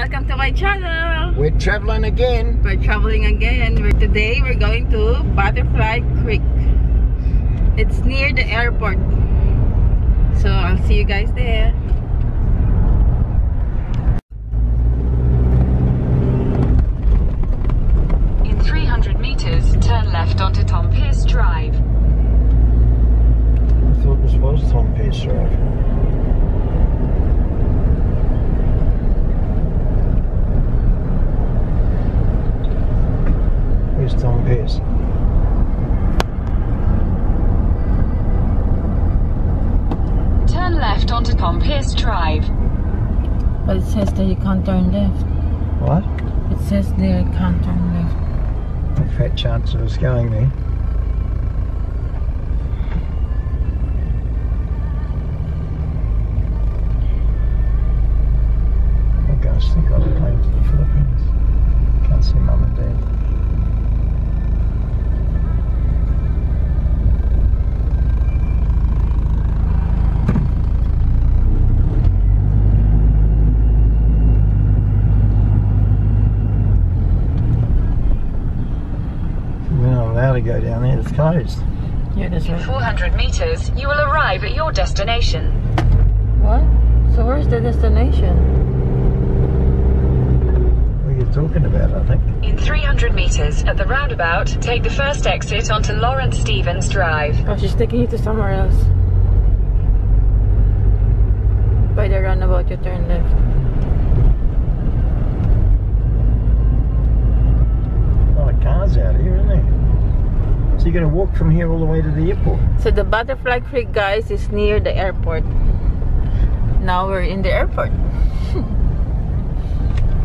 welcome to my channel. We're traveling again. We're traveling again. Today we're going to Butterfly Creek. It's near the airport. So I'll see you guys there. In 300 meters, turn left onto Tom Pierce Drive. I thought this was Tom Pierce Drive. Where's Tom Pierce? Turn left onto Tom Pierce Drive. But it says that you can't turn left. What? It says there you can't turn left. A fat chance of us going there. We're going to sneak to go down there, it's closed. Yeah, that's In right. 400 meters, you will arrive at your destination. What? So where's the destination? What are you talking about, I think? In 300 meters, at the roundabout, take the first exit onto Lawrence Stevens Drive. Oh, she's taking you to somewhere else. By the roundabout, you turn left. A lot of cars out here, isn't there? So you're going to walk from here all the way to the airport? So the Butterfly Creek, guys, is near the airport. Now we're in the airport.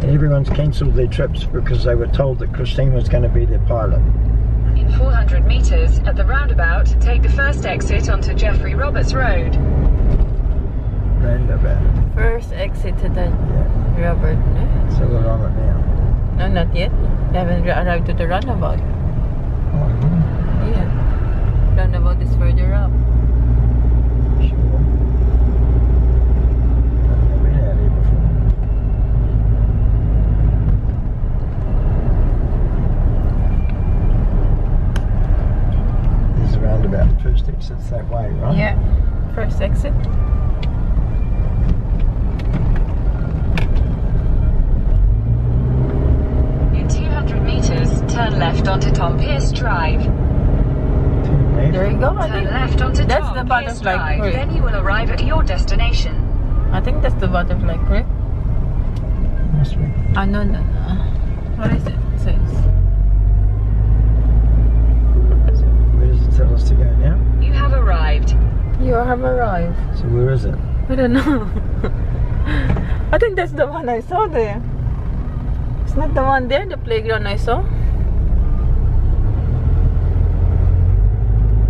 And everyone's cancelled their trips because they were told that Kryztyne was going to be their pilot. In 400 meters, at the roundabout, take the first exit onto Jeffrey Roberts Road. Roundabout. First exit to the Yeah. Robert. No, So we're on it now. no not yet. We haven't arrived to the roundabout. Really? Yeah. Roundabout is further up. Sure. I've never here before. Roundabout. First exit's that way, right? Yeah. First exit. In 200 meters, turn left onto Tom Pierce Drive. Turn left. There you go. I Turn think left onto That's Tom the Pierce Butterfly Drive. Creek. Then you will arrive at your destination. I think that's the Butterfly Creek. Must be. Ah, no, no, no. What is it? It says. So where does it tell us to go now? You have arrived. You have arrived. So where is it? I don't know. I think that's the one I saw there. It's not the one there, the playground I saw. I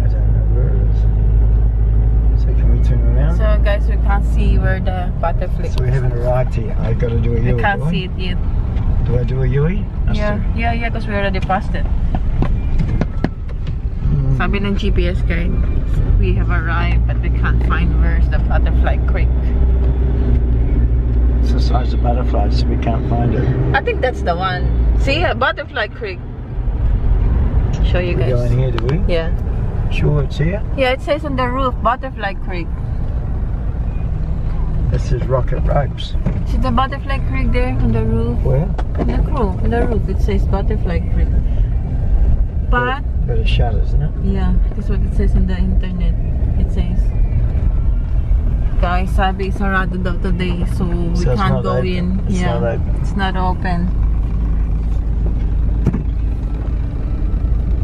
don't know where it is. So can we turn around? So guys, we can't see where the butterfly So we haven't arrived here. I got to do a We Yui. can't do I? see it yet. Do I do a Yui? Yeah, yeah, yeah, because we already passed it. Mm. Sabi ng GPS guide, we have arrived but we can't find where's the butterfly creek. It's the size of butterflies, so we can't find it. I think that's the one. See, a butterfly creek. Show you We go in guys. here, do we? Yeah. Sure, it's here. Yeah, it says on the roof, Butterfly Creek. This is Rocket Ropes. See the Butterfly Creek there on the roof? Where? On the roof, on the roof, it says Butterfly Creek. But, But it's shut, isn't it? yeah, that's what it says on the internet. It says, guys, sabi sarado daw today, so we So can't go open. in. It's yeah, not it's not open.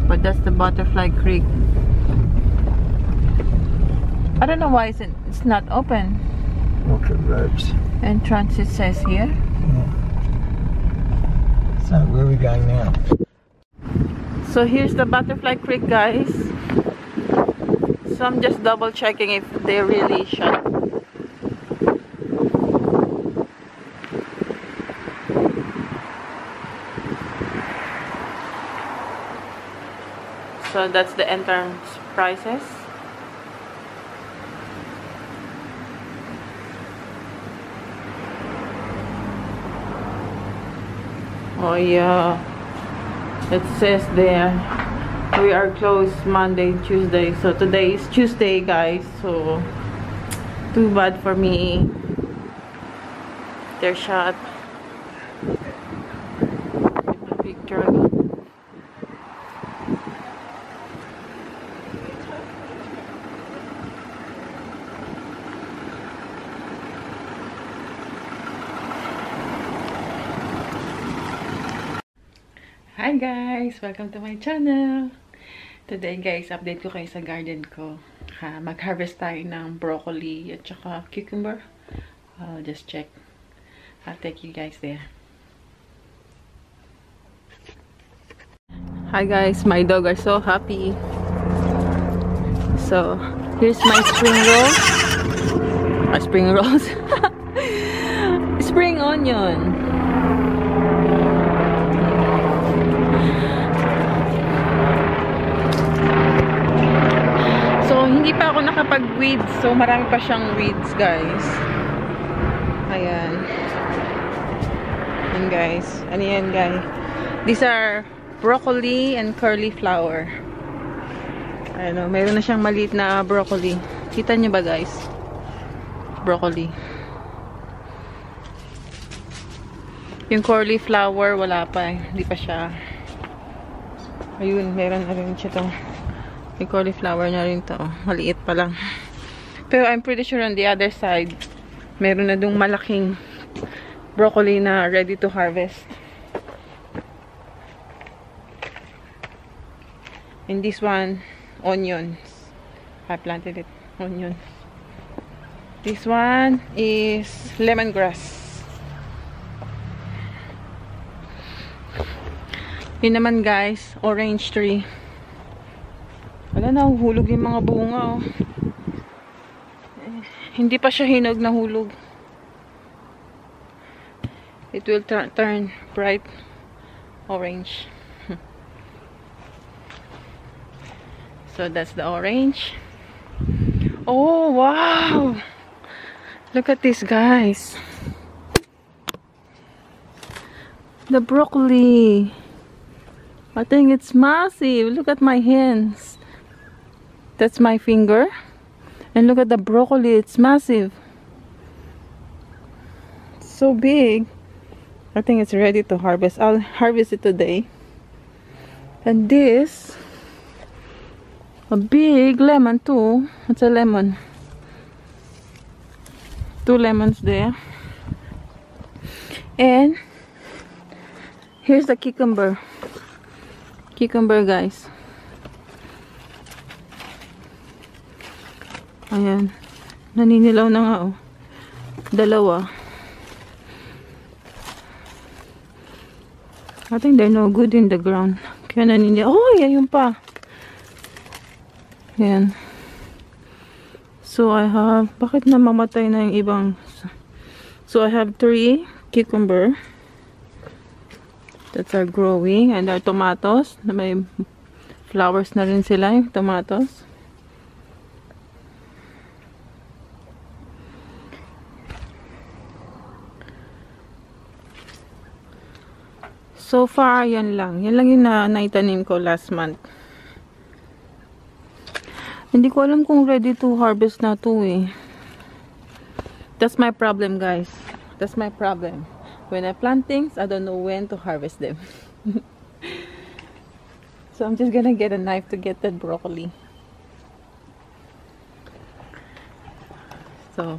But that's the Butterfly Creek. I don't know why it's, it's not open. Rocket Ropes. Entrance it says here. So where are we going now? So here's the Butterfly Creek, guys. So I'm just double checking if they really shut. So that's the entrance prices. Oh yeah. It says there we are closed Monday, Tuesday. So today is Tuesday, guys. So too bad for me. Their shot. Hi guys! Welcome to my channel! Today guys, update ko kayo sa garden ko. Ha, Mag-harvest tayo ng broccoli at saka cucumber. I'll just check. I'll take you guys there. Hi guys! My dog are so happy. So, here's my spring rolls. Ah, spring rolls. spring onion. So, hindi pa ako nakapag-weeds. So, marami pa siyang weeds, guys. Ayan. Ayan, guys. Ano yan, guys? These are broccoli and curly flower. Ano, mayroon na siyang maliit na broccoli. Kita niyo ba, guys? Broccoli. Yung curly flower, wala pa eh. Hindi pa siya. Ayun, meron na rin siya itong may cauliflower na rin to. Maliit pa lang. Pero I'm pretty sure on the other side, meron na dong malaking broccoli na ready to harvest. And this one, onions. I planted it. Onions. This one is lemongrass. Yun naman guys, orange tree. Wala na, hulog yung mga bunga, oh. Eh, hindi pa siya hinog na hulog. It will turn bright orange. so that's the orange. Oh, wow! Look at this, guys. The broccoli. I think it's massive. Look at my hands. That's my finger. And look at the broccoli. It's massive. So big. I think it's ready to harvest. I'll harvest it today. And this, a big lemon too. It's a lemon. Two lemons there. And here's the cucumber. Cucumber guys. Ayan. Naninilaw na nga oh. Dalawa. I think they're no good in the ground. Kaya naninilaw. Oh, yun pa. Ayan. So, I have, bakit namamatay na yung ibang, so I have three cucumber that are growing and are tomatoes na may flowers na rin sila yung tomatoes. So far, yan lang. Yan lang yung na naitanim ko last month. Hindi ko alam kung ready to harvest na to eh. That's my problem guys. That's my problem. When I plant things, I don't know when to harvest them. so I'm just gonna get a knife to get that broccoli. So,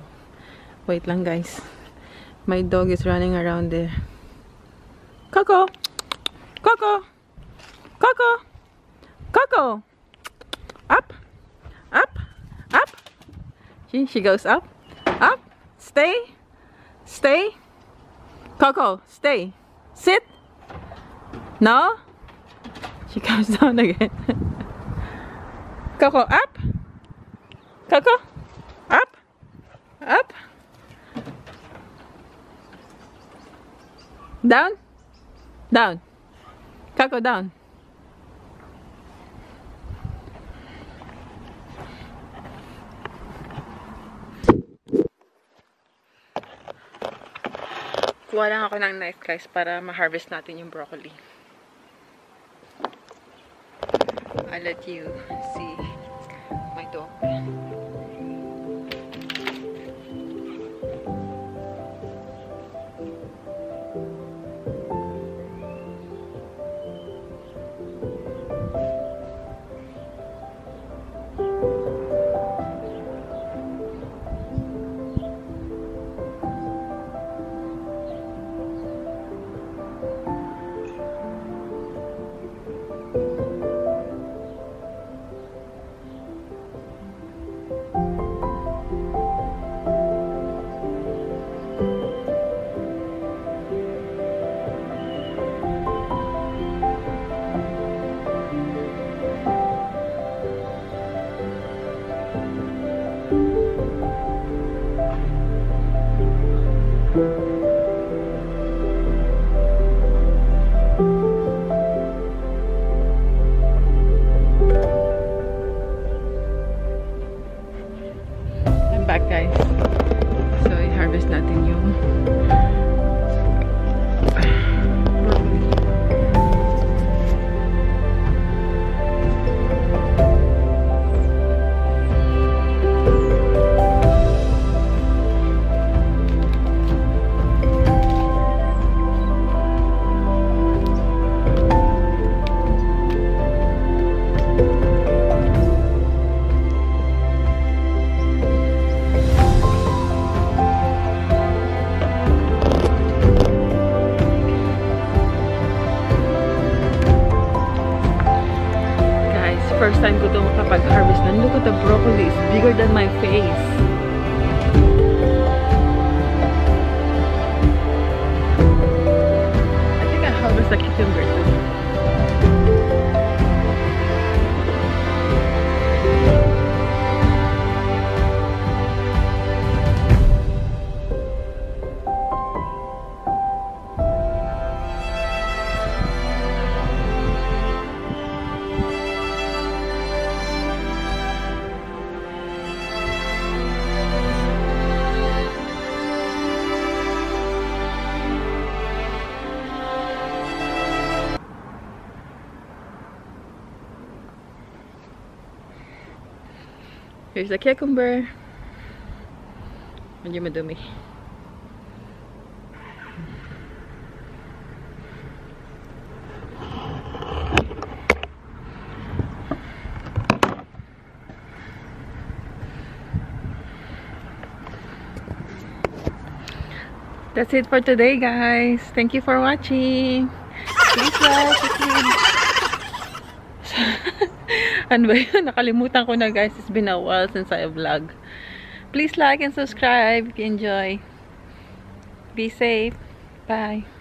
wait lang guys. My dog is running around there. Coco! Coco! Coco! Coco! Up! Up! Up! She, she goes up. Up! Stay! Stay! Coco, stay! Sit! No? She comes down again. Coco, up! Coco! Up! Up! Down! Down. Kako, down. Kuha lang ako ng knife guys para ma-harvest natin yung broccoli. I'll let you see my dog. Think I Here's the cucumber. Medyo madumi. That's it for today, guys. Thank you for watching. Please like. Ano ba yun? Nakalimutan ko na guys. It's been a while since I vlog. Please like and subscribe enjoy. Be safe. Bye.